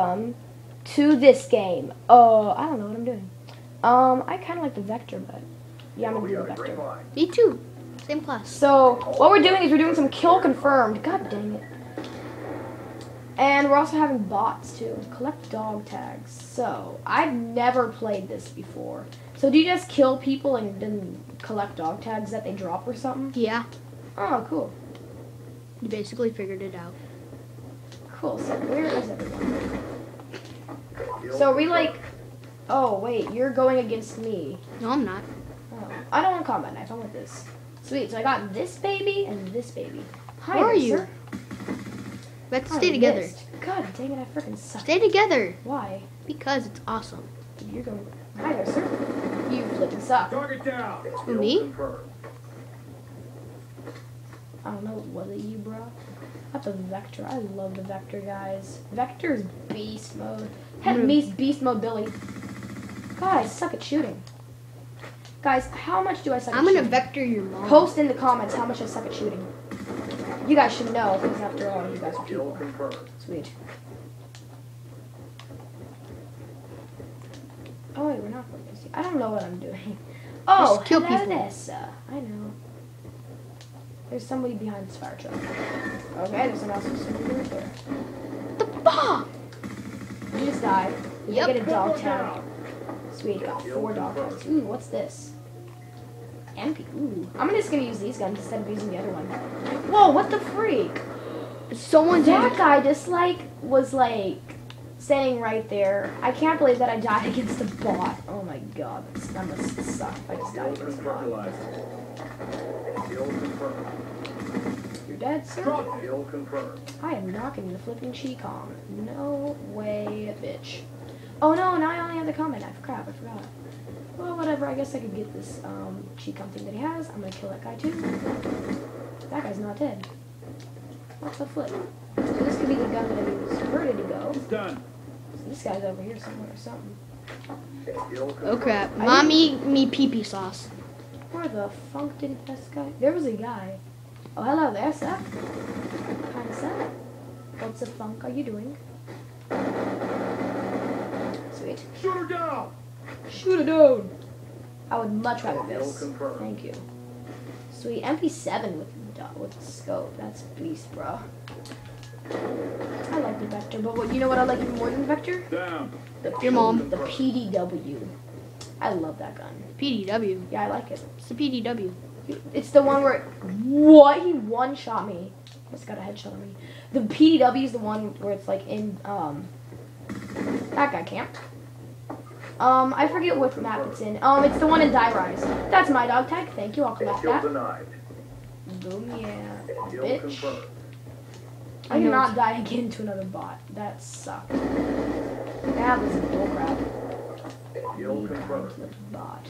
welcome to this game. Oh, I don't know what I'm doing. Um, I kind of like the vector, but yeah, I'm gonna do the vector. Me too. Same class. So what we're doing is we're doing some kill confirmed. God dang it. And we're also having bots too. Collect dog tags. So I've never played this before. So do you just kill people and then collect dog tags that they drop or something? Yeah, Oh, cool. you basically figured it out. Cool. So where is everyone? So are we like? Oh wait, you're going against me. No, I'm not. Oh, I don't want combat knife. I want this. Sweet. So I got this baby and this baby. Hi Where there, are you? sir. Let's I stay together. missed. God dang it! I freaking suck. Stay together Why? because it's awesome. You're going. Hi there, sir. You flipping suck. Target down. Who, me? I don't know. Was it you, bro? Got the vector. I love the vector, guys. Vector's beast mode. Heck, Mm. me beast mode, Billy. God, I suck at shooting. Guys, how much do I suck at I'm gonna shooting? vector your mom. Post in the comments how much I suck at shooting. You guys should know, because after all, you guys are people. Sweet. Oh wait, we're not going to see. I don't know what I'm doing. Oh, Just kill hello people. Nessa. I know. There's somebody behind this fire truck. Okay, there's someone else who's somebody right there. the bomb. You just died. You Yep. get a dog Double tag. down. Sweet, got four dog tags. Ooh, what's this? MP. Ooh. I'm just gonna use these guns instead of using the other one. Whoa, what the freak? Someone's That in. guy just like was like standing right there. I can't believe that I died against a bot. Oh my god, that must suck. I just died against a bot. Confirmed. Kill confirmed. You're dead, sir. Kill confirmed. I am knocking the flipping Chicom. No way, bitch. Oh no, now I only have the combat knife. Crap, I forgot. Well, whatever. I guess I could get this um, Chicom thing that he has. I'm gonna kill that guy too. That guy's not dead. What's the flip? So this could be the gun that I use. Where did he go? It's done. So this guy's over here somewhere or something. Oh crap! I Mommy, me pee pee sauce. Where the funk did this guy? There was a guy. Oh, hello there, sir. Hi, sir. What's the funk are you doing? Sweet. Shoot her down. Shoot her down. I would much rather this. Thank you. Sweet. MP7 with the, with the scope. That's beast, bro. I like the Vector, but what, you know what I like even more than the Vector? Down. The Your mom. The PDW. I love that gun. PDW. Yeah, I like it. It's the PDW. It's the one where what he one shot me. Just got a headshot on me. The PDW is the one where it's like in um that guy camp. Um, I forget what map it's in. Um, it's the one in Die Rise. That's my dog tag. Thank you. I'll collect Kill that. denied. Boom, yeah, bitch. confirmed. I I know cannot die again to another bot. That sucks. Now this is bullcrap. Kill Me dying the bot.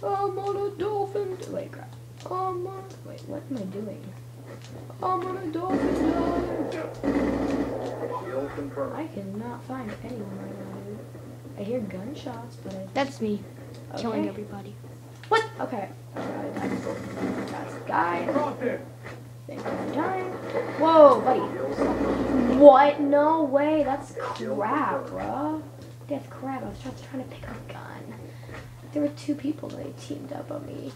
I'm on a dolphin. Wait, crap. I'm on. Wait, what am I doing? I'm on a dolphin dive. Kill confirmed. I cannot find anyone right now, dude. I hear gunshots, but I. That's me killing everybody. What? Okay. Okay, That's that's the guy. Thank you for dying. Whoa, buddy. What? No way. That's crap, bruh. That's crap. I was just trying to pick up a gun. There were two people that teamed up on me.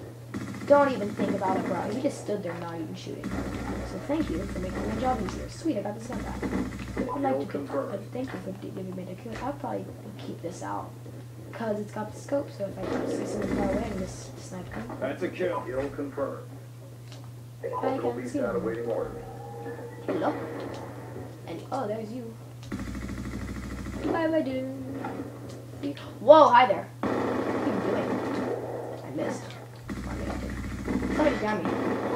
Don't even think about it, bro. You just stood there not even shooting. So thank you for making my job easier. Sweet, I got this gun back. I'd like to pick up, but thank you for giving me the kill. I'll probably keep this out. Because it's got the scope, so if I see someone far away, I can just snipe them. That's a kill. Kill confirmed. I can't see out them. awaiting orders. Hello? And oh, there's you. Bye bye, dude. Whoa, hi there. What are you doing? I missed. I missed. Somebody got me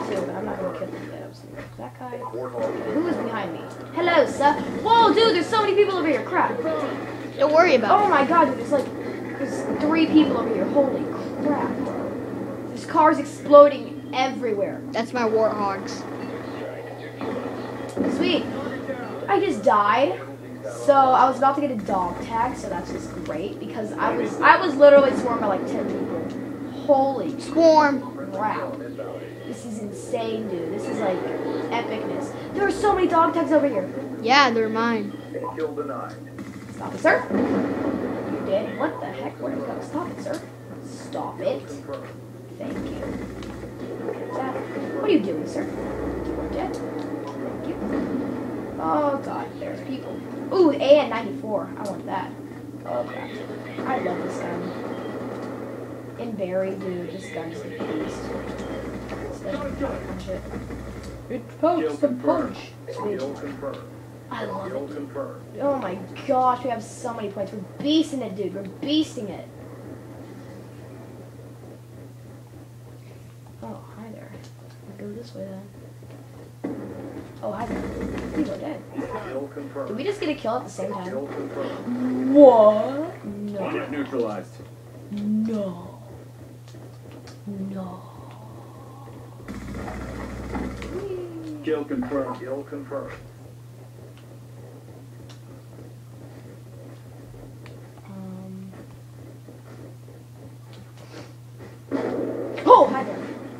too, but I'm not gonna kill them yet. I was thinking, that guy. Warthog. Who is behind me? Hello, sir. Whoa, dude, there's so many people over here. Crap. Don't worry about Oh it. Oh my god, dude, there's like there's three people over here. Holy crap. There's cars exploding everywhere. That's my warthogs. Sweet. I just died. So I was about to get a dog tag, so that's just great because I was I was literally swarmed by like ten people. Holy Swarm. Wow. This is insane, dude. This is like epicness. There are so many dog tags over here. Yeah, they're mine. Stop it, sir. You did. What the heck? Where did it go? Stop it, sir. Stop Kill it. confirmed. Thank you. That, what are you doing, sir? You are dead. Thank you. Oh god, there's people. Ooh, AN 94. I want that. Oh crap. I love this gun. In Buried, dude, this gun is a beast. This gun can punch it. It pokes the punch. Sweet. I love it. Oh my gosh, we have so many points. We're beasting it, dude. We're beasting it. Oh, hi there. We Go this way then. Oh, hi there. People are dead. Did we just get a kill at the same time? Kill. What? No. Neutralized. No. No. Kill confirmed. Kill confirmed. Um. Oh, hi there.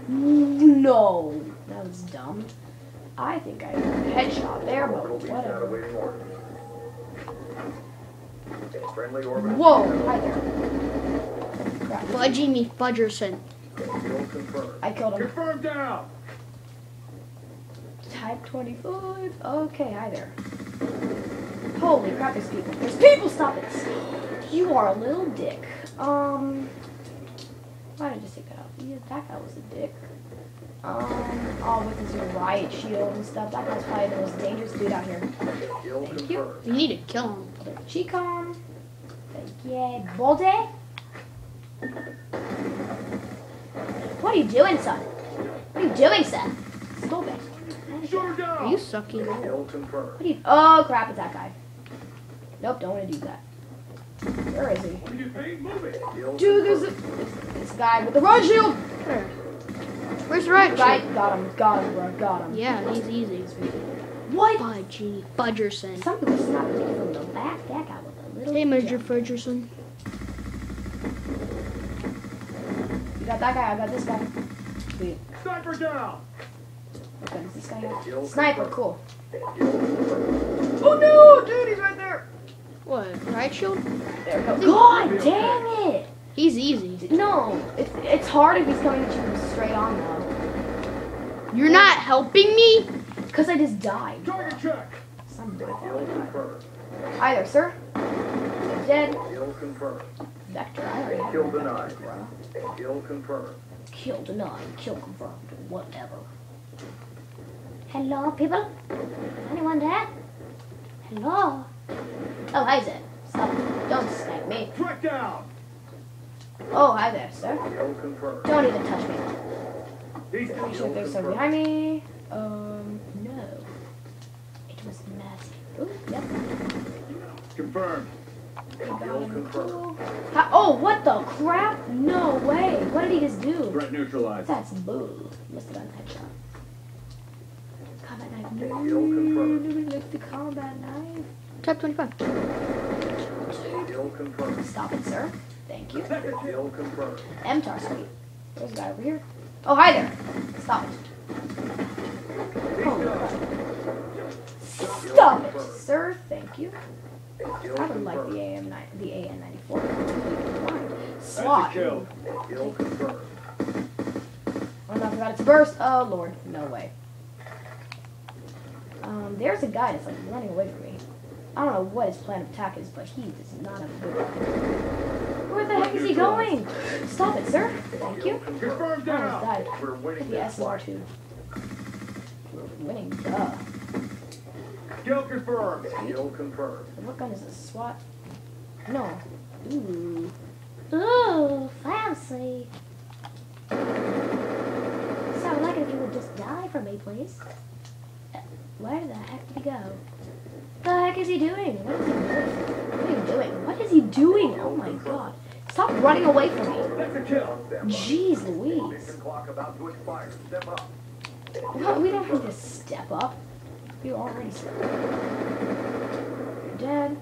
No, that was dumb. I think I headshot there, but Orbital beacon out whatever. awaiting orders. Friendly orbital. Whoa, hi there. Budgie me Fudgerson. Kill confirmed. I killed him. Confirmed down. Type 25. Okay, hi there. Holy crap, there's people. There's people! Stop it! You are a little dick. Um. Why did I just take that out? Yeah, that guy was a dick. Um. Oh, with his riot shield and stuff. That guy's probably the most dangerous dude out here. Kill Thank you. confirmed. You need to kill him. Chicom. Thank you. Bolde? What are you doing, son? What are you doing, son? Stop it. Are you sucking? What are you? Oh crap! It's that guy. Nope, don't want to do that. Where is he? When you ain't moving. Kill Dude, there's a, this, this guy with the run shield. Where? Where's the right Guy, shield? got him, got him, bro, got him. Yeah, he's easy. What? Budgie Fudgerson. Some people snapped me from the back. That guy with a little. Hey, Major jump. Fudgerson. You got that guy. I got this guy. Sweet. Sniper down. What gun does this guy have? Sniper. Cool. Oh no, dude, he's right there. What? Right shield? There we go. God dang it! He's easy. No, it's it's hard if he's coming at you straight on though. You're not helping me? Cause I just died. Target check. Some Kill. Hi there, sir. Dead. Kill confirmed. Vector, I already have Kill my denied. Bro. Kill confirmed. Kill denied, kill confirmed, whatever. Hello, people? Anyone there? Hello? Oh, hi there. Stop. Don't snipe me. Track down. Oh, hi there, sir. Kill confirmed. Don't even touch me. He's Pretty sure there's someone behind me. Um, no. It was massive. Ooh, yep. confirmed. We got Kill him. confirmed. Cool. Ha- oh, what the crap? No way. What did he just do? Threat neutralized. That's bull. Must have done a headshot. Combat knife. No, nobody likes the combat knife. Type 25. Stop it, sir. Thank you. Kill confirmed. MTAR sweet. There's a guy over here. Oh, hi there. Stop it. Holy crap. Stop it, sir. Thank you. I would like the. AM the AN ninety four. Slot. kill. Kill confirmed. Oh no, I forgot it's burst. Oh lord, no way. Um, there's a guy that's like running away from me. I don't know what his plan of attack is, but he does not have a good one. Where the heck is he going? Stop it, sir. Thank you. Kill confirmed. Confirmed I almost down. died. We're winning The fight. two. We're winning, duh. Kill confirmed. Kill confirmed. What gun is this? SWAT? No. Ooh. Ooh, fancy. So I like it if you would just die for me, please. Where the heck did he go? The heck is he doing? What is he doing? What are you doing? What is he doing? Oh my god. Stop running away from me. That's a kill. Jeez Louise. Mission clock about to expire. Step up. No, we don't have to step up. You already slept. You're dead.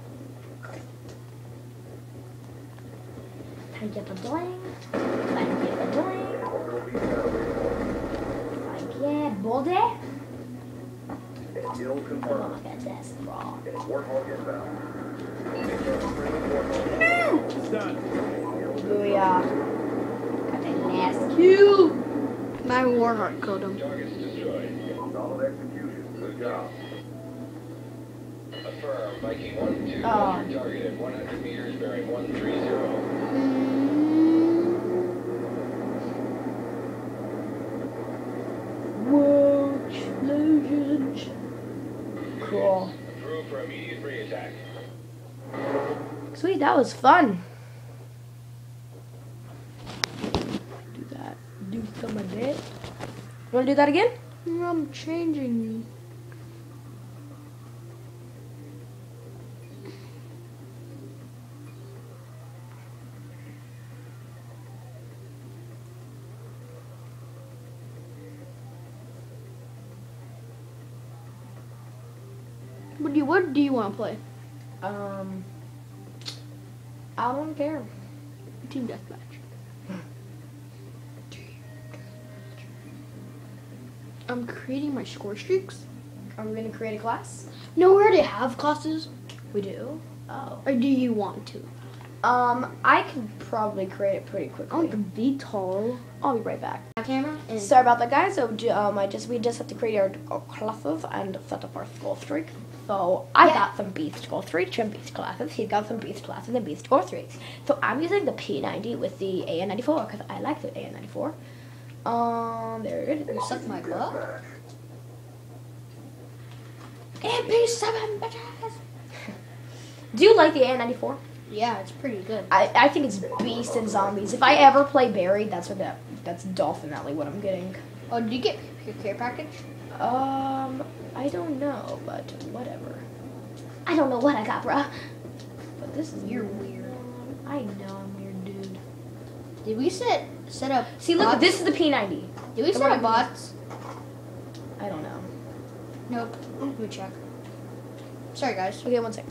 I get the bling. I get the bling. I get body. Kill confirmed. Oh, that's wrong. No! It's done. Booyah. Got that last kill. My Warthog killed him execution. Affirm. Viking 1-2. Oh. Target at 100 meters, bearing 130. Whoa, explosions. Cool. Approved for immediate re-attack. Sweet, that was fun. Do that. Do some of that. You wanna do that again? I'm changing. What do you What do you want to play? Um, I don't care. Team deathmatch. I'm creating my score streaks. Are we gonna create a class? No, we already have classes. We do. Oh. Or do you want to? Um, I can probably create it pretty I quickly. want to be tall. I'll be right back. Camera. And Sorry about that, guys. So, um, I just we just have to create our, our classes and set up our score streak. So I Yeah. got some beast score streaks and beast classes. He's got some beast classes and beast score streaks. So I'm using the P90 with the AN94 because I like the AN94. Um, there it is. You suck my butt. Deathmatch. MP7 bitches. Do you like the AN94? Yeah, it's pretty good. I, I think it's beast and zombies. If I ever play buried, that's what that that's definitely what I'm getting. Oh, did you get your care package? Um, I don't know, but whatever. I don't know what I got, bruh. But this is You're weird. I know I'm weird, dude. Did we set set up? See, look, bots? this is the P90. Did we the set one up bots? I don't know. Nope. Let me check. Sorry, guys. Okay, one sec.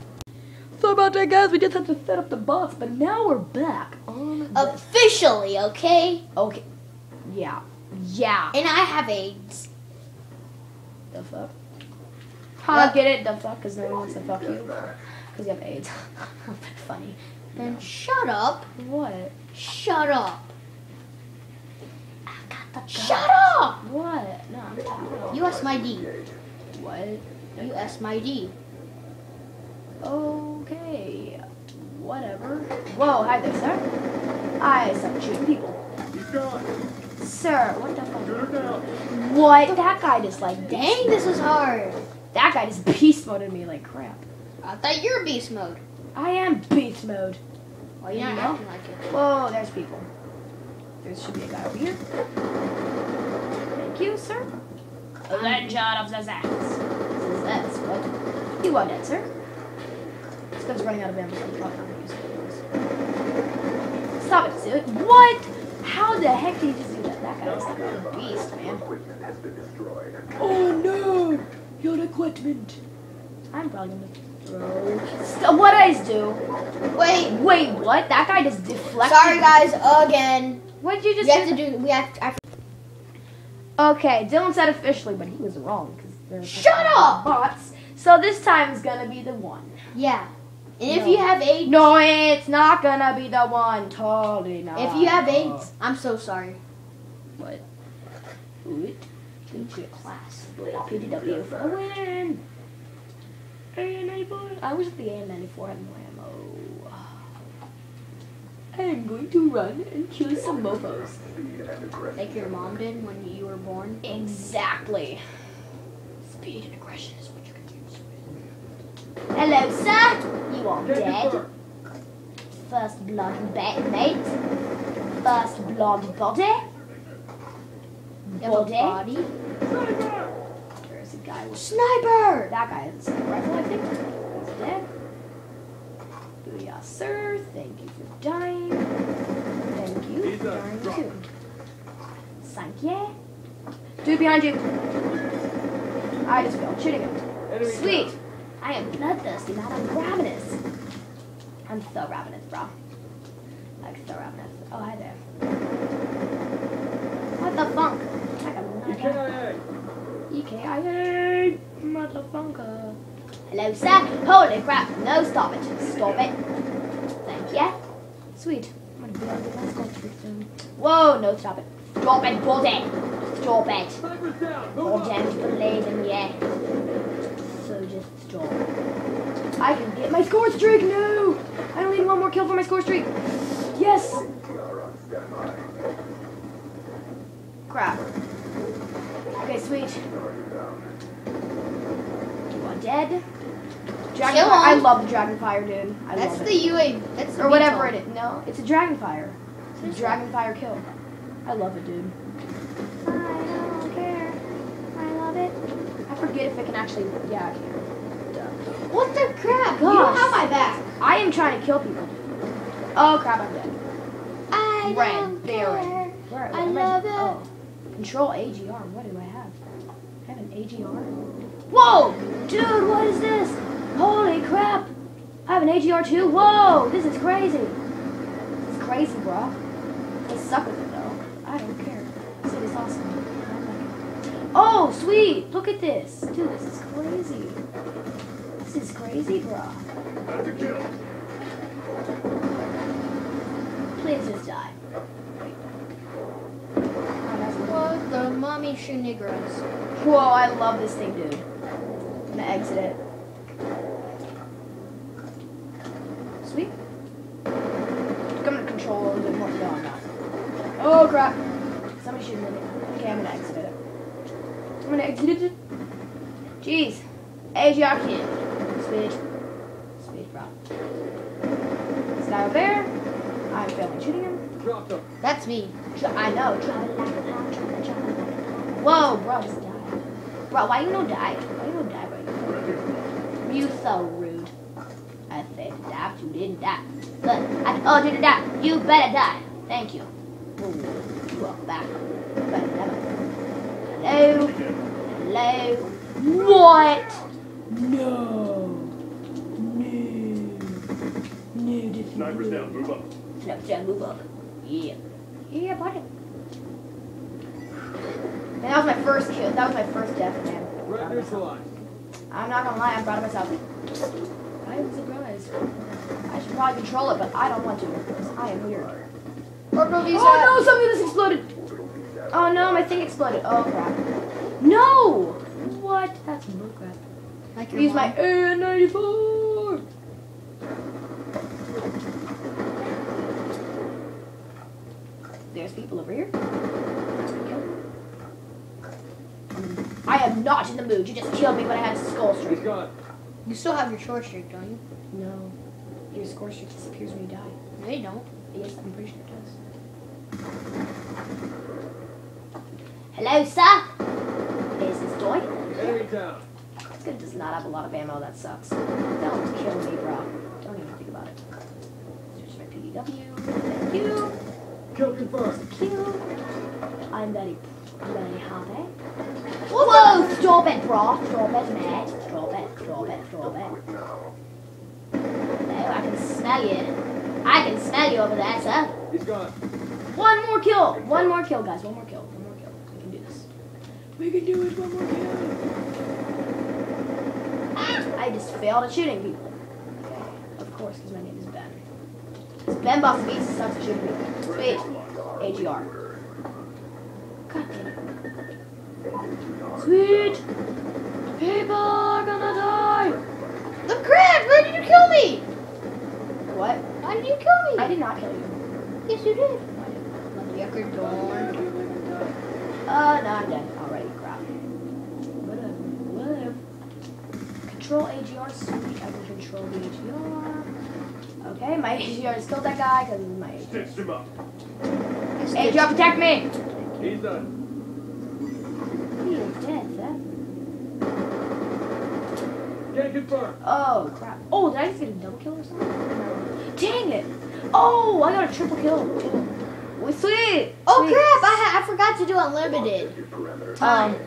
Sorry about that, guys. We just had to set up the bots, but now we're back on. this. Officially, okay. Okay. Yeah. Yeah. And I have AIDS. The fuck? Huh, get it? The fuck? Because no one wants to fuck you. Because you have AIDS. Funny. Then shut up. What? Shut up. got the Shut up. What? No, I'm talking. US my D. Engage. What? US my D. Okay. Whatever. Whoa, hi there, sir. I start shooting people. He's gone. Sir, what the fuck? Shoot. What? That guy just like Dang, this is hard. That guy just beast moded me like crap. I thought you were beast mode. I am beast mode. Well, you're not acting like it. Whoa, there's people. There should be a guy over here. Thank you, sir. Legend of the Zax. That's what? You are dead, sir. This guy's running out of ammo, so I'm probably not gonna use it. Stop it, dude. What? How the heck did he just do that? That guy is like a beast, man. Equipment has been destroyed. Oh no! Your equipment. I'm probably gonna throw. St- what I do? Wait. Wait, what? That guy just deflected. Sorry, guys. Again. What did you just We have to do. We have. To, I, Okay, Dylan said officially, but he was wrong because Shut up! bots. So this time is gonna be the one. yeah. And if No. you have eight, No, it's not gonna be the one. Totally not. if you have eight, I'm so sorry. What? What? Nuclear class. PDW for the win. A94. I wish the A94 had more ammo. I'm going to run and kill some mofos. Like your mom did when you were born. Exactly. Speed and aggression is what you're confused with. Hello, sir. You are dead. First blood mate. First blood body. You have a Body. body. There's a guy with Sniper. that guy has a sniper rifle, I think. He's dead. Booyah, sir. Thank you for dying. Thank you He's for dying drop. too. Thank you. Dude behind you. I just fell shooting him. Sweet. down. I am bloodthirsty, man. I'm ravenous. I'm so ravenous, bro. Like so ravenous. Oh, hi there. What the funk? I got a EKIA. EKIA, motherfucker. Hello, sir. Holy crap. No, stop it. Stop it. Thank you. Sweet. I'm gonna be on the last country soon. Whoa, no, stop it. Stop it, buddy. Stop it. Snipers down. Move up. believe in yeah. So just stop. I can get my score streak. No, I don't need one more kill for my score streak. Yes. ATR on standby. Crap. Okay, sweet. Target. You are dead. Dragonfire. Kill 'em. I love the Dragonfire, dude. I That's love the it. UA. That's the or whatever VTOL. it is. No, it's a Dragonfire. It's What a is that? Dragonfire kill. I love it, dude. I don't care. I love it. I forget if it can actually. Yeah, I can. What the crap? You don't have my back. I am trying to kill people. Oh crap, I'm dead. I Red, don't there. care. Where, I am love it. Oh. Control AGR. What do I have? I have an AGR. Whoa! Dude, what is this? Holy crap! I have an AGR too? Whoa! This is crazy. This is crazy, bro. I suck with it though. I don't care. This is awesome. I like it. Oh, sweet! Look at this. Dude, this is crazy. This is crazy, bro. That's a kill. Please just die. Wait. Oh, that's what- What the mommy shenigras? Whoa, I love this thing, dude. I'm gonna exit it. Sweet. I'm gonna control and more. No, I'm not. Oh crap! Somebody shooting at me. Okay, I'm gonna exit it. I'm gonna exit it. Jeez. AGR kid. Sweet. Sweet, bro. This guy over there. I'm failing shooting him. Drop them. That's me. I know. Whoa, bro, just die. Bro, why you no die? Why you no die, bro? You so rude. I said die, but you didn't die. But I told you to die. You better die. Thank you. Ooh, you are back. You better never. Hello? Hello? What? No. No. No, this is Snipers down. Move up. Snap, jab, move up. Yeah. Yeah, buddy. Man, that was my first kill. That was my first death, man. Neutralized. I'm not gonna lie, I'm proud of myself. I am surprised. I should probably control it, but I don't want to. because I am weird. Orbital oh, visa. Oh no, something just exploded! Oh no, my thing exploded. Oh crap. No! What? That's bullcrap. Like your Use my mom. N94! There's people over here. I am not in the mood. You just killed me when I had skull He's streak. gone. You still have your short streak, don't you? No. Your score streak disappears when you die. No, you don't. Yes, I'm pretty sure it does. Hello, sir. This is Doy. Enemy down. This guy does not have a lot of ammo. That sucks. Don't kill me, bro. Don't even think about it. Search my PDW. Thank you. Kill confirmed. Thank you. I'm very, very happy. Whoa! Stop it, bro. Stop it, mate. Stop it. Stop it. Stop it. Hello, I can smell you. I can smell you over there, sir. He's gone. One more kill. One more kill, guys. One more kill. One more kill. We can do this. We can do it. One more kill. Ah! I just failed at shooting people. Okay. Of course, because my name is Ben. It's Ben Boss Beast sucks at shooting people. Sweet. AGR. God damn it. Sweet. People are gonna die. The crab! Why did you kill me? What? Why did you kill me? I did not kill you. Yes, you did. I didn't. Yucker dorn. Uh, no, I'm dead already. Crap. Whatever. Whatever. Control AGR. Sweet. I can control the AGR. Okay, my AGR just killed that guy because he's my AGR. Stitched him up. AGR, protect me! He's done. Dead, sir. Get confirmed. Oh, crap. Oh, did I just get a double kill or something? No. Dang it! Oh, I got a triple kill. too. Oh, sweet! Oh Sweet. crap! I, I forgot to do unlimited. Time. Um,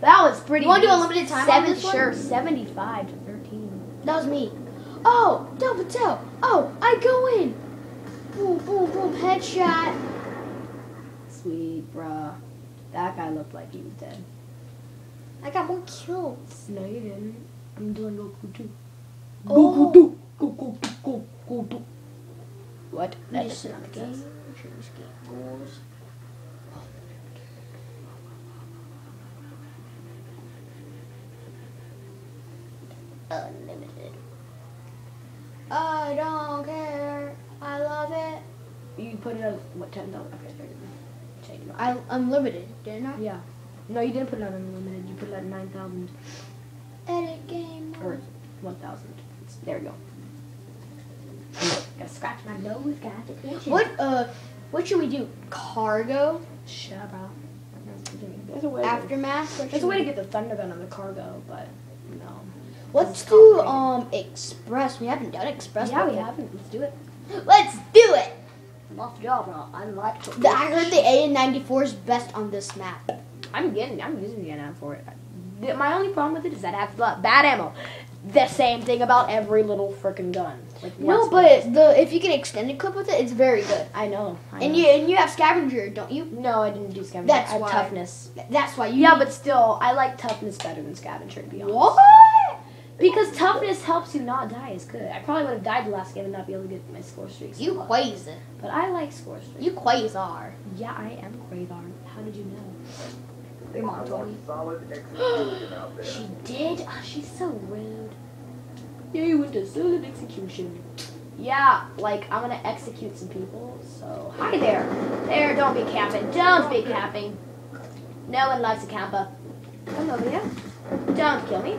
that was pretty. You wanna do unlimited time Seven, sure. Seventy-five to thirteen. That was me. Oh, double tail. Oh, I go in. Boom, boom, boom. Headshot. Sweet, bruh. That guy looked like he was dead. I got more kills. No, you didn't. I'm doing Goku too. Oh. Goku do. Goku. Goku do. What? That is not the game. case. Change game goals. Unlimited. I don't care. I love it. You put it on what ten dollars? Okay, there you go. Change. I unlimited, didn't I? Yeah. No, you didn't put it on unlimited. You put it at nine thousand Edit game. or one thousand. There we go. Gotta scratch my nose, got it. What uh what should we do? Cargo? Shut up. There's a way. Aftermath? What There's a way to get the thunder gun on the cargo, but no. Let's do um express. We haven't done express. Yeah, we haven't. Let's do it. Let's do it. Let's go, bro. I like. The, I heard the AN94 is best on this map. I'm getting. I'm using the NM for it. My only problem with it is that it has bu- bad ammo. The same thing about every little freaking gun. Like No, but the if you can extend a clip with it, it's very good. I know. I And know. you and you have scavenger, don't you? No, I didn't do scavenger. That's I have why. toughness. That's why you. Yeah, but still, I like toughness better than scavenger to be honest. what? Because toughness helps you not die is good. I probably would have died the last game and not be able to get my score streaks. You up. quasar. But I like score streaks. You quasar. Yeah, I am Quasar. How did you know? Come I on, Tony. want solid execution out there. She did? Oh, she's so rude. Yeah, you went to solid execution. Yeah, like, I'm gonna execute some people, so... Hi there! There, don't be camping. Don't be camping. No one likes a camper. Come over here. Don't kill me.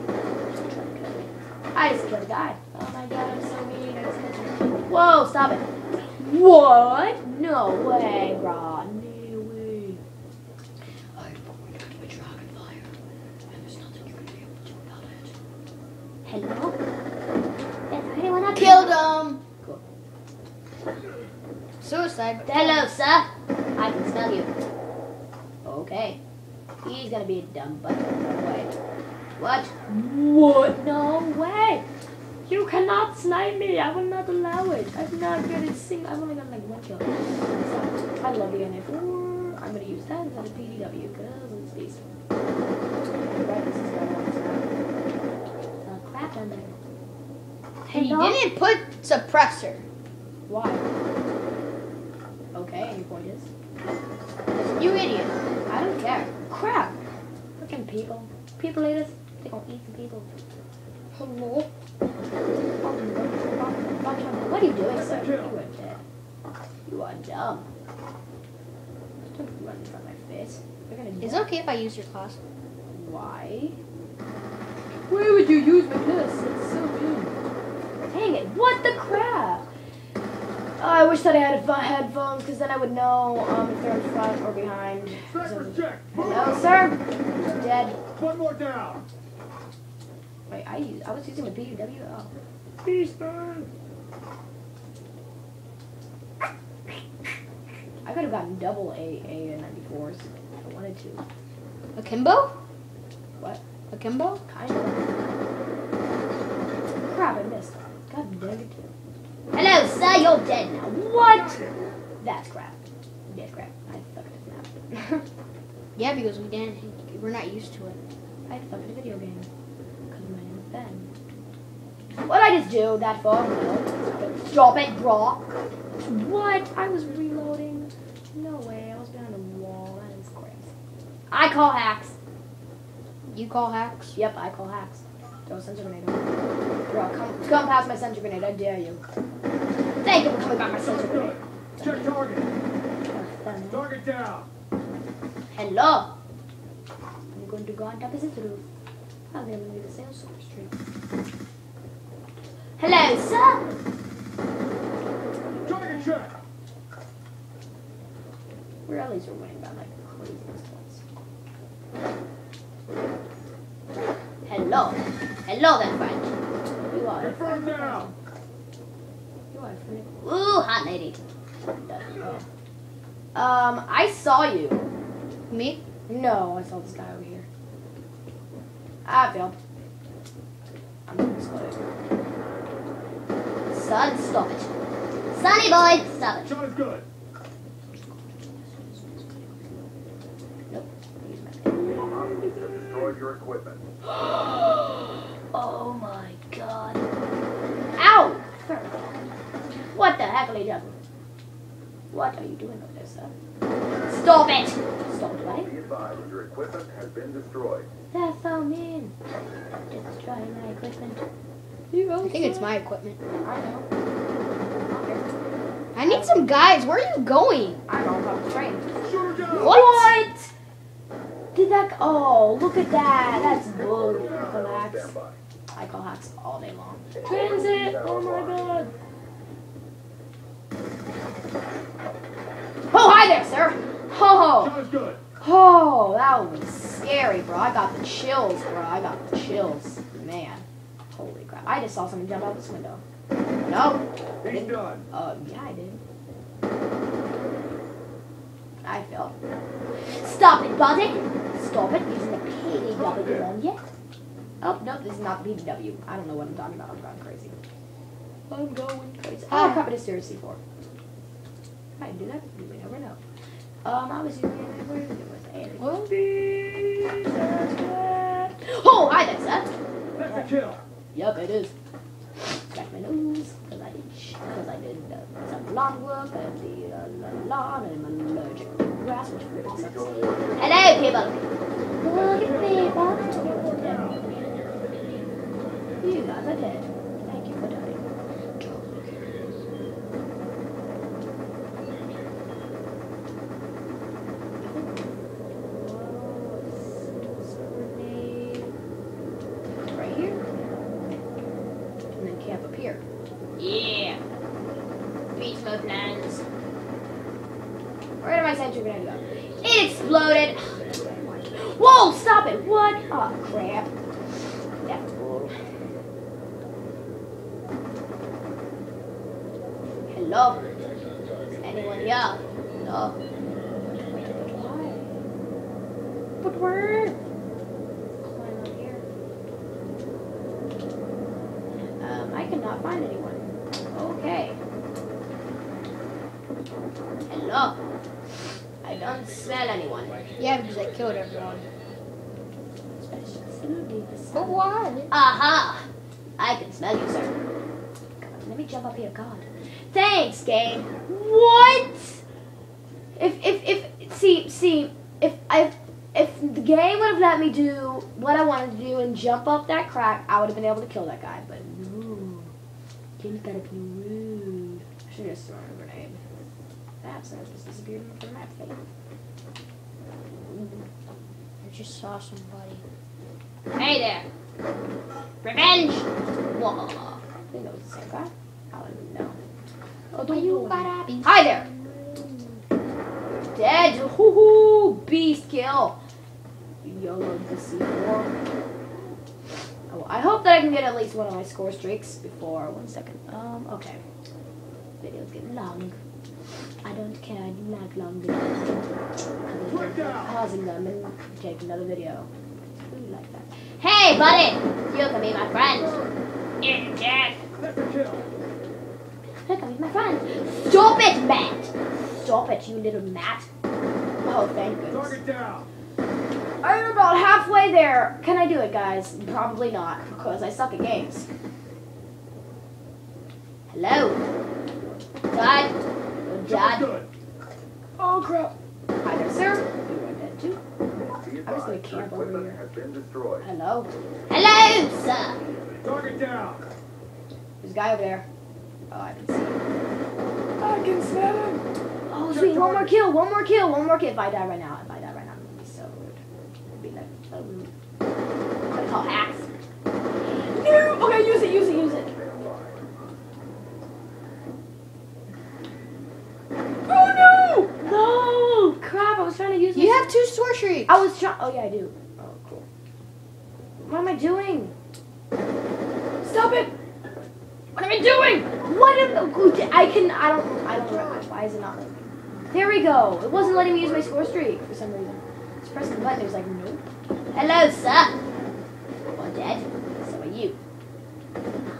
I just killed a guy. Oh my god, I'm so mean. I just hit you. Whoa, stop it. What? No way, Rod. No way. I'm going a dragon fire, and there's nothing you can be able to do about it. Hello? Is anyone up Killed him. Cool. Suicide. Hello, sir. I can smell you. Okay. He's gonna be a dumb butt. Way. What? What? No way. You cannot snipe me. I will not allow it. I'm not gonna sing. I've only got like one kill. So, I love the NF4. I'm gonna use that instead of PDW because it's decent. Right, this is what I want to Uh, crap on there. He Hello? didn't put suppressor. Why? Okay, and your point is? You idiot. I don't care. Crap. Fucking people. People eaters. They gonna eat the people. Hello. What are you doing, sir? You are dead. You are dumb. Don't run in front of my face. Is it okay if I use your class? Why? Why would you use my piss? It's so mean. Dang it. What the crap? Oh, I wish that I had headphones because then I would know um, if they're in front or behind. Check. Hello, sir. Dead. One more down. Wait, I use, I was using my PW. Oh. Eastern. I could have gotten double A A and 94s if I wanted to. Akimbo? What? Akimbo? Kind of. Crap, I missed. God dang it. Hello, sir, you're dead now. What? That's crap. That's crap. I suck at this map. Yeah, because we didn't. We're not used to it. I suck at a video game. Because my name is Ben. What'd I just do that for? No. Stop it, draw. What? I was reloading. No way, I was behind a wall. That is crazy. I call hacks. You call hacks? Yep, I call hacks. Throw a sensor grenade over. Bro, come, come past my sensor grenade. I dare you. Thank you for coming by my sensor grenade. Check target. Target down. Hello. I'm going to go on top of this roof. I'm going to leave the sales street. Hello, sir. Target check. Least we're winning by like crazy points. Hello. Hello there, friend. You are a Confirm friend. down. You are a friend. Ooh, hot lady. Um, I saw you. Me? No, I saw this guy over here. I failed. I'm gonna explode. Son, stop it. Sonny boy, stop it. Shot is good. Nope. Use my- Hostile destroy Reload your equipment. oh my god. Ow! What the heck are you doing? What are you doing over there, sir? Stop it! Stop it, buddy. Be advised, your equipment has been destroyed. That's so mean. Destroying my equipment. You I think it's my equipment. I know. I need some guys. Where are you going? I don't have a train. Shoot her down. What? Did that? Oh, look at that. That's bull. Relax. I call hacks all day long. Transit. Oh my god. Oh, hi there, sir. Oh, Sounds good. oh, that was scary, bro. I got the chills, bro. I got the chills, man. Holy crap! I just saw someone jump out this window. No. He's done. Uh, yeah, I did. I fell. Stop it, buddy! Stop it using the PDW on you. Oh, no, this is not the PDW. I don't know what I'm talking about. I'm going crazy. I'm going crazy. Oh, crap, it is seriously for. I didn't do that. You may never know. Um, I was using it. Where was it? Well. Oh, hi there, sir. That's a kill. Yup, it is. Scratch my nose, because I did, because I did uh, some lawn work, and the uh, lawn, and I'm allergic to grass, which really sucks. Hello, people. Look at people. You guys are dead. Thank you for dying. Right here. And then camp up here. Yeah. Beach mode plans. Where did my sensor grenade go? It exploded. Whoa, stop it. What? Oh, crap. That's cool. Hello? Is anyone here? No. Why? But where? Climb up here. Um, I cannot find anyone. Okay. Hello. I don't smell anyone. Yeah, because I killed everyone. Absolutely. But why? Aha! I can smell you, sir. Come on, let me jump up here. God. Thanks, game. What? If if if see see if I if the game would have let me do what I wanted to do and jump up that crack, I would have been able to kill that guy. But no, game's gotta be rude. I should have just thrown a grenade. That so it just disappeared from my face. I just saw somebody. Hey there. Revenge! Whoa. I think that was the same guy. I don't know. Oh, don't You gotta be. Hi there. Dead. Hoo hoo. Beast kill. YOLO the C4. Oh, I hope that I can get at least one of my score streaks before. One second. Um, okay. Video's getting long. I don't care. I do like long videos. Quick. Pausing them and take another video. Ooh, like that. Hey, buddy! You can be my friend. You're dead. Look, I'm with my friend. Stop it, Matt! Stop it, you little Matt. Oh, thank goodness. Target down. I'm about halfway there. Can I do it, guys? Probably not, because I suck at games. Hello? Dad? Oh, Dad? Oh, crap. Hi there, sir. You are dead, too. I'm just gonna camp over here. has been destroyed. Hello? Hello, sir. Target down. There's a guy over there. Oh, I can see him. I can smell him. Oh, sweet. One more kill. One more kill. One more kill. If I die right now, if I die right now, I'm gonna be so rude. I'd be like so rude. I'm gonna call hacks. No. Okay, use it. Use it. Use it. Oh no! No! Crap! I was trying to use. You have two store streaks. I was trying. Oh yeah, I do. Oh cool. What am I doing? Stop it! What am I doing? What am good? I can. I don't. I don't. know. Why is it not letting me? There we go. It wasn't letting me use my score streak for some reason. Just pressing the button. It was like nope. Hello, sir. Well, dead. So are you.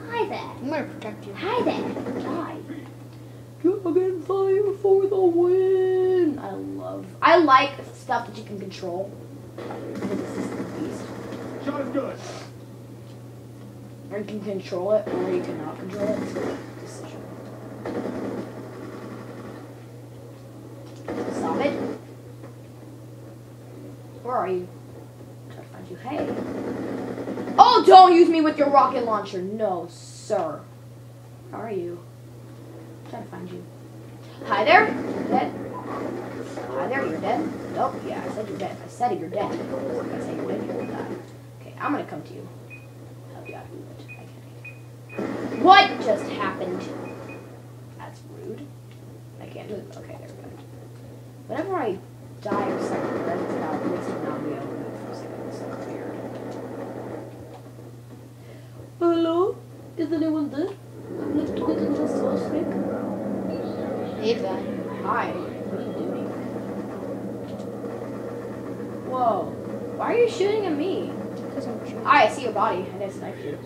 Hi there. I'm gonna protect you. Hi there. Hi. Dragon fire for the win. I love. I like stuff that you can control. Because it's just beast. Shot is good. Or you can control it, or you cannot control it. It's a decision. Stop it. Where are you? Try to find you. Hey. Oh, don't use me with your rocket launcher. No, sir. Where are you? Try to find you. Hi there. You're dead. Hi there. You're dead. Nope. Yeah, I said you're dead. I said you're dead. I said you're dead. You're. Okay, I'm gonna come to you. How do I do it? I can't. What just happened? That's rude. I can't do it. Okay, there we go. Whenever I die or something, then it's about at least not be able to move for a second. It's so weird. Hello? Is anyone there? Let's get into the sauce Hey, guy. Hi. What are you doing? Whoa. Why are you shooting at me? Because I'm sure. I see your body. I didn't snipe you.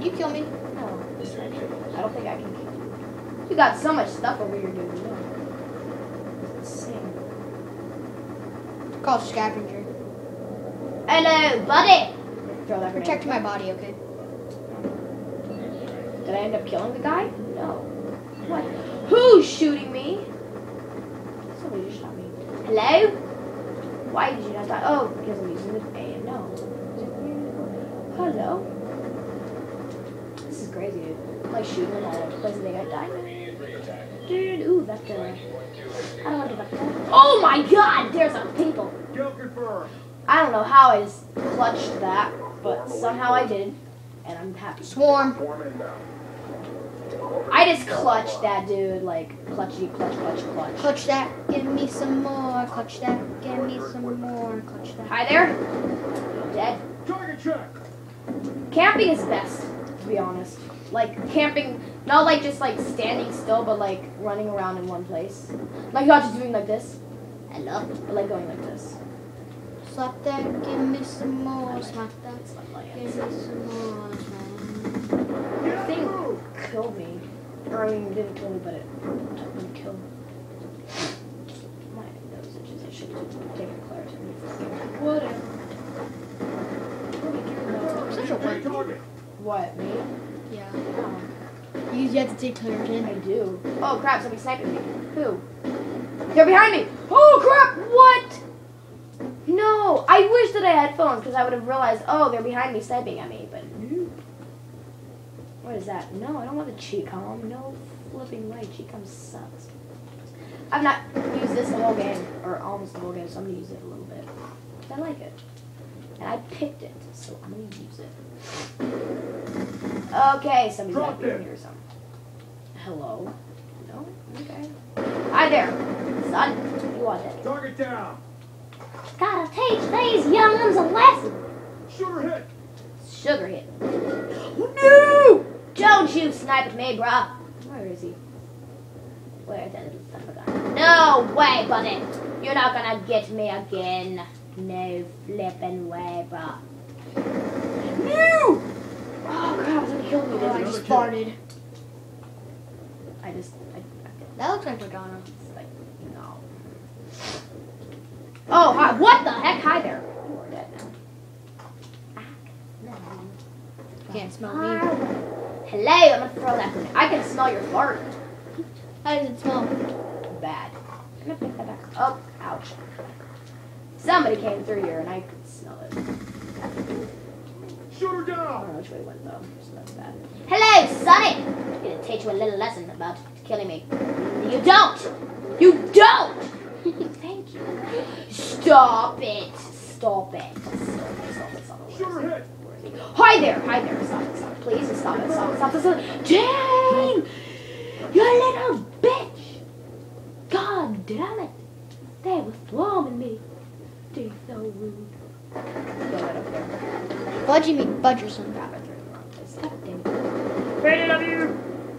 You kill me? No, I sniped you. I don't think I can kill you. You got so much stuff over here, dude. No. It's insane. Called scavenger. Hello, buddy. Throw that Protect my body, okay? Did I end up killing the guy? No. What? Who's shooting me? Somebody just shot me. Hello? Why did you not die? Oh, because I'm using the A and no. Hello? This is crazy, dude. I'm like shooting them all over the place and they got diamond. Dude, ooh, that Mikey one two. I don't want to do that. Oh my god, there's a people. I don't know how I just clutched that, but somehow I did, and I'm happy. Swarm. Swarm. I just clutched that dude, like clutchy, clutch, clutch, clutch. Clutch that. Give me some more. Clutch that. Give me some more. Clutch that. Hi there. Dead. Target check. Camping is best, to be honest. Like camping, not like just like standing still, but like running around in one place. Like not just doing like this. Hello. But like going like this. Slap that. Give me some more. Slap that. That's like Give me some more. Slap. Get up, Thing killed me. Or I mean, it didn't kill me, but it technically killed my nose itches. I should have taken Claritin. Whatever. What do you care about? Such a word. What, me? Yeah. Oh, You you have to take I do. Oh crap, somebody's sniping me. Who? They're behind me! Oh crap! What? No! I wish that I had phones because I would have realized, oh, they're behind me sniping at me, but nope. What is that? No, I don't want the Chicom. No flipping way. Chicom sucks. I've not used this the whole game, or almost the whole game, so I'm gonna use it a little bit. I like it. And I picked it, so I'm gonna use it. Okay, somebody's Drop it. here or something. Hello? No? Okay. Hi there, son. You want it? Target down. Gotta teach these young young'uns a lesson. Shooter hit. Sugar hit. Oh, no! Don't you snipe at me, bruh. Where is he? Where that little son of a gun? No way, buddy. You're not gonna get me again. No flipping way, bruh. No! Oh crap, it's gonna kill me, Oh, I just farted. I just, I, I That looks like Madonna. It's like, no. Oh, hi. What the heck? Hi there. You are dead now. Can't smell me. Hello, I'm gonna throw that. I can smell your fart. How does it smell? Bad. I'm gonna pick that back up. Ouch. Somebody came through here and I could smell it. Shooter I don't know which way went though, so that's bad. Hello, Sonny! I'm gonna teach you a little lesson about killing me. You don't! You don't! Thank you. Stop it! Stop it! Stop it! Stop it! Stop it! Shooter Where is hit. it? Where is he? Hi there! Hi there! Stop it! Stop it! Please stop it! Stop it! Stop it! Stop it! Dang! You little bitch! God damn it! They were swarming me. They're so rude. Go right up there. Budgie McBudgerson. Crap, I threw it in the wrong place. God damn it.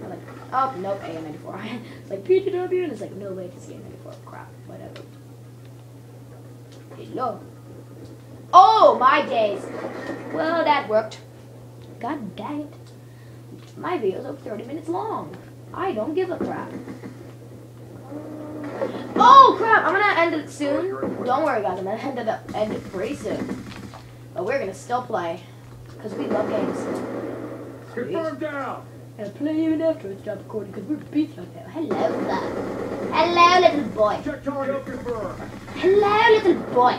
I'm like, oh, nope, AN-94. it's like PDW, and it's like, no way, it's AN-94. Crap, whatever. Hello. Oh, my days. Well, that worked. God dang it. My video's over 30 minutes long. I don't give a crap. Oh, crap, I'm gonna end it soon. Don't worry, guys, I'm gonna end it, up, end it pretty soon. But we're gonna still play. Because we love games. Confirm down. And play even after it's stop recording because we're beats like that. Hello, sir. Hello, little boy. Check target confirmed. Hello, little boy.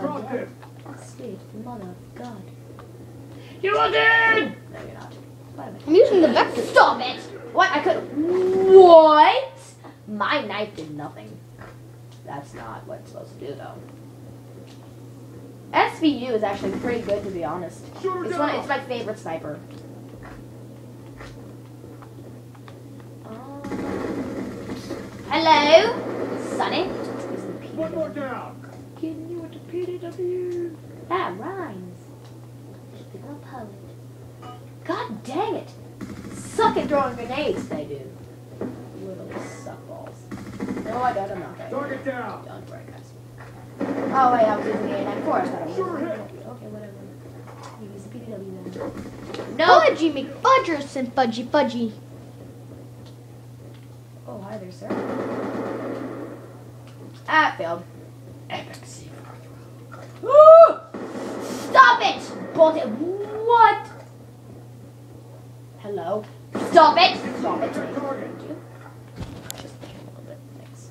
Shot good. Sweet mother of God. You are dead! No, you're not. Wait a minute. I'm using the vector. Stop it! What? I could. What? My knife did nothing. That's not what it's supposed to do, though. SVU is actually pretty good, to be honest. Shoot It's one. It's my favorite sniper. Um, hello, Sonny. One more down. Kidding you with the PDW. That rhymes. Keep it up, poet. God dang it! Suck at throwing grenades, they do. Little suckballs. No, I got them not there. Target down. Don't worry, guys. Oh wait, I was using the AN-94. I thought I was using the Okay, whatever. You use the PDW then. No. Fudgy McFudgers and Fudgy Fudgy. Oh, hi there, sir. Ah, failed. Epic. Stop it! Bolt it. What? Hello? Stop it! Stop it. Check target. Thank you. Just take a little bit. Thanks.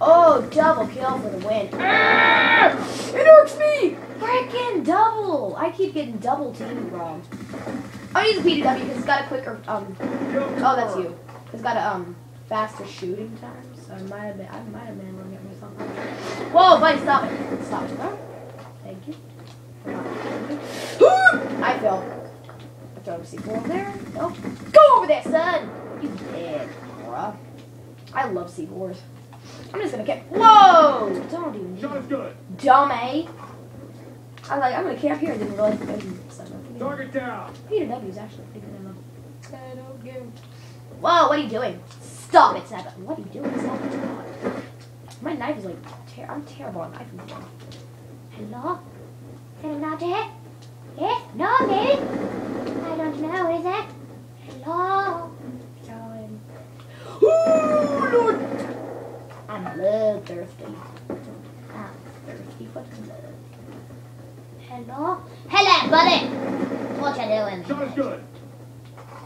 Oh, double kill for the win. Ah! It irks me! Freaking double! I keep getting double teamed wrong. I'm using PDW because it's got a quicker, um, Oh, that's you. It's got a um faster shooting time, so I might have been I might have been to get myself. Whoa, buddy, stop it! Stop it! Huh? Thank you. I fell. I throw a C4 over there. Nope. Go over there, son! You dead, bruh. I love C4s. I'm just gonna get. Whoa! Don't even. Shot is good. Dumb, eh? I like. I'm gonna camp here and didn't realize. and so nothing. Target down. PDW is actually pretty good ammo. I don't give. Whoa, what are you doing? Stop it, Santa. What are you doing? Stop it. God. My knife is like, ter- I'm terrible at knife handling. Hello? Hello, Naughty? Yes? No, me? I don't know, is it? Hello? Time. Ooh, Lord! I'm bloodthirsty. I'm thirsty. Hello? Hello, buddy! What you doing? Shot is good.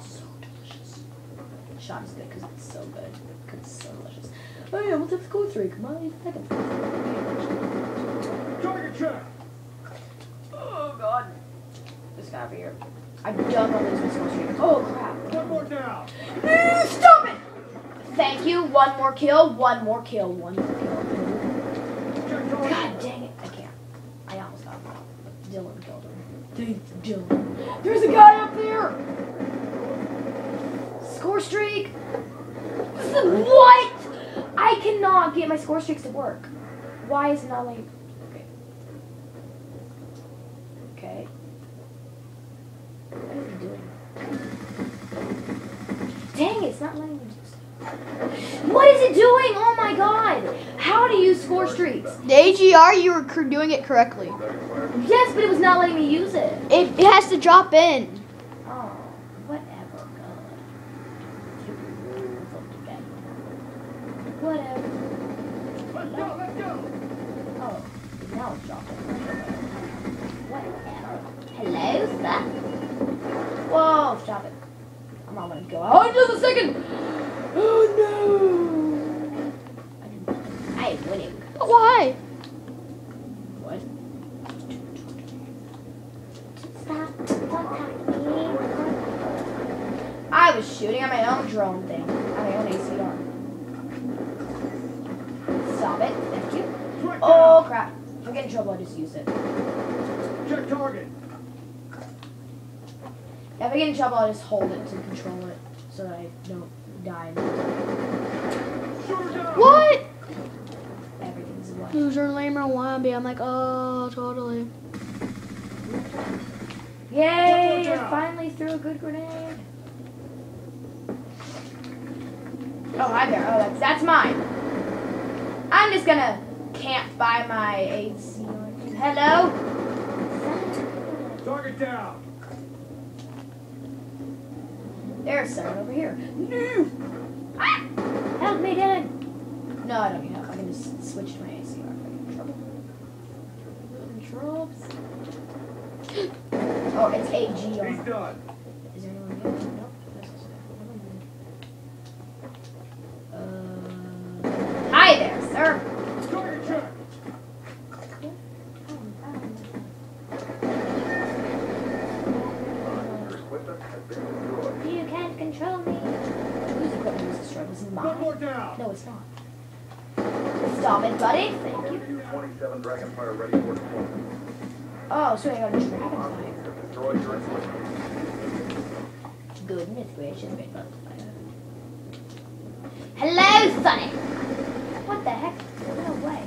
So delicious. Shot is good because it's so good. Because it's so delicious. Oh yeah, take the score three. Come on, second. Target check. Oh god. This guy over here. I don't want to lose my score streak. Oh crap. One more down. Eh, Stop it! Thank you. One more kill. One more kill. One more kill. God dang it. I can't. I almost got him. Dylan killed him. Thanks, Dylan. There's a guy up there! Score streak! What? I cannot get my score streaks to work. Why is it not like. Okay. Okay. What is he doing? Dang it, it's not letting me do stuff. What is it doing? Oh my god! How do you score streaks? The AGR, you were doing it correctly. Yes, but it was not letting me use it. It, it has to drop in. Oh, whatever, God. Stupid rules of the game. Whatever. Let's go. Let's go. Oh, now it's dropping. Whatever. Hello, sir. Whoa, stop it. I'm not letting go. Oh, just a second. Oh no. I didn't. I am winning. Why? What? Stop. Stop I was shooting at my own drone thing. At my own ACR. Stop it. Thank you. Strike Oh down. crap. If I get in trouble, I just use it. Check target. If I get in trouble, I just hold it to control it so that I don't die. Shoot. What? Everything's what? Loser, lamer, wannabe. I'm like, oh, totally. Yay! I finally threw a good grenade. Oh, hi there. Oh, that's, that's mine. I'm just gonna camp by my AC. Hello? Target down. There's someone over here. No! Ah! Help me, Dylan! No, I don't need help. I can just switch to my ACR if I get in trouble. Shrubs. oh, it's He's done. Is there anyone here? Nope. That's- never mind. Uh, hi there, sir. Target check. Your equipment has been destroyed. You can't control me. Whose equipment is destroyed? Was it One mine? more down. No, it's not. Stop it, buddy. Thank you. MQ-27 Dragonfire ready for deployment. Oh, so I got a dragonfire. destroyed your. Goodness gracious, great fun. Hello, Sonny. What the heck? No way.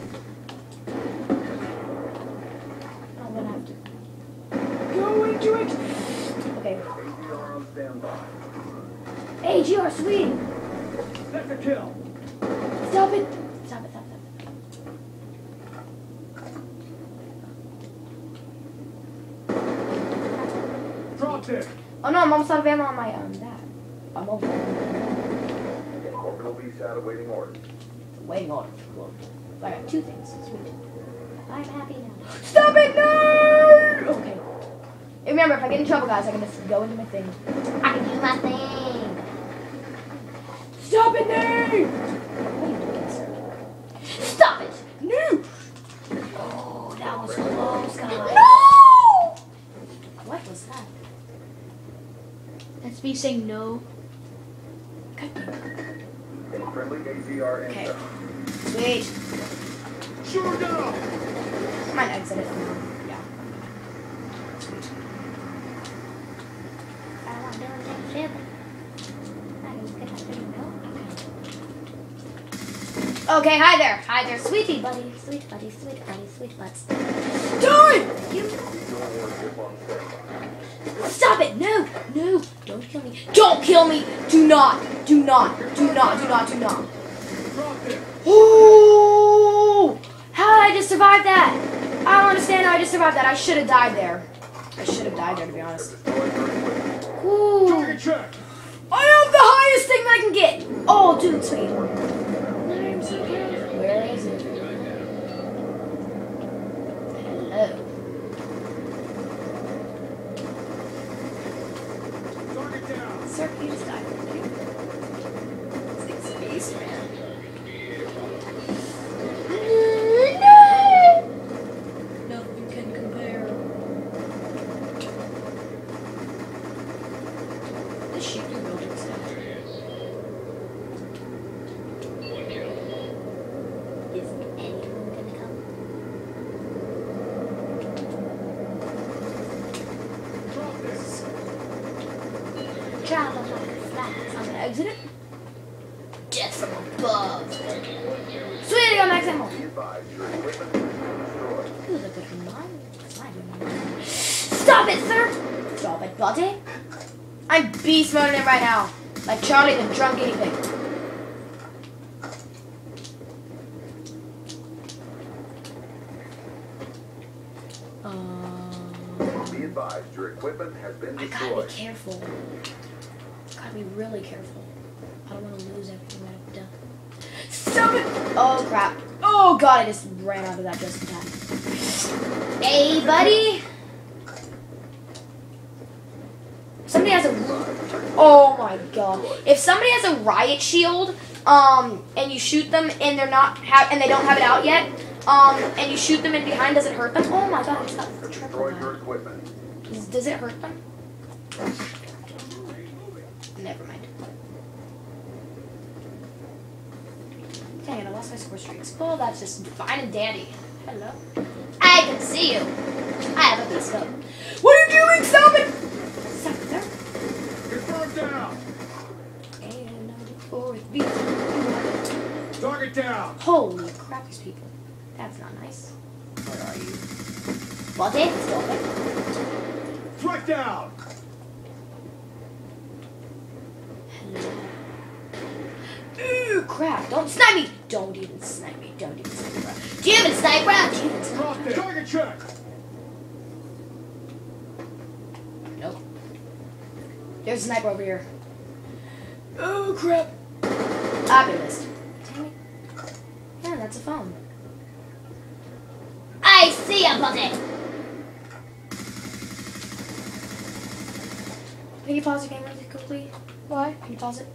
I'm gonna have to go into it. Okay. AGR on standby. AGR, sweet. That's a kill. Stop it. Stop it, stop it, stop Drop it. it. Oh no, I'm almost out of ammo on my, um, that. I'm almost out of ammo. Orbital VSAT awaiting orders. Waiting on Cool. I got two things. Sweet. I'm happy now. Stop it! No! Okay. And remember, if I get in trouble, guys, I can just go into my thing. I can do my thing. Stop it, Nate! What are you doing, sir? Stop it! No! Oh, that was close, guys. No! What was that? That's me saying no. God damn it. Friendly ADR Okay. inbound. Sweet. Sure down. I might exit it. Yeah. Sweet. I want to do that shit. I can just get that thing out. Okay, hi there. Hi there, sweetie buddy. Sweet buddy, sweet buddy, sweet butts. Die! You Eagle warship on standby. stop it! No! No! Don't kill me. Don't kill me! Do not! Do not! Do not! Do not! Do not! Ooh! How did I just survive that? I don't understand how I just survived that. I should have died there. I should have died there, to be honest. Destroyed your equipment. Ooh! I am the highest thing I can get. Oh, dude, sweet. Where is it? Hello. Target down. Sir, you just died. Six space, man. Nothing can compare. This shit you building stuff. One kill. Is anyone gonna come? Drop this. Travel like a flash. I'm gonna exit it. Death from above. Sweet, I got max ammo. Be advised, your equipment has been destroyed. Ooh, look at mine. It's my doing. Stop it, sir! Stop it, buddy. I'm beast moding it right now. Like Charlie the drunk anything. Um, Be advised, your equipment has been I gotta be destroyed. careful. Gotta be really careful. I don't want to lose everything that I've done. Stop it! Oh crap. Oh god, I just ran out of that just in time. Hey, buddy! Somebody has a. Oh my god. If somebody has a riot shield, um, and you shoot them and they're not ha- and they don't have it out yet, um, and you shoot them in behind, does it hurt them? Oh my god, I just got triple Destroyed your equipment. Does, does it hurt them? Never mind. Dang it, I lost my score streaks. Well, that's just fine and dandy. Hello. I can see you. I have a beast scope. What are you doing? Stop it! Stop it, sir. Confirm down. And I'm for beast. Target down. Holy crap, these people. That's not nice. Where are you? Buddy, stop it. Threat down. Don't snipe me! Don't even snipe me! Don't even snipe me, bro! Do you even snipe, bro? Do you even snipe? Target check! Nope. There's a sniper over here. Oh crap! I've been missed. Yeah, that's a phone. I see a bucket. Can you pause the game really quickly? Why? Can you pause it?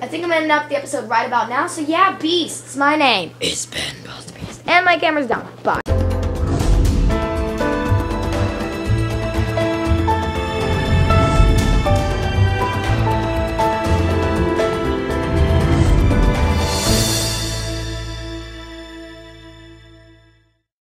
I think I'm gonna end up the episode right about now. So yeah, Beast. My name is Ben Beast. And my camera's down. Bye.